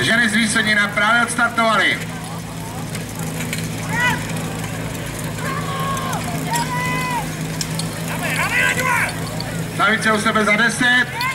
Ženy z Výsodina právě odstartovaly. Slavice u sebe za 10.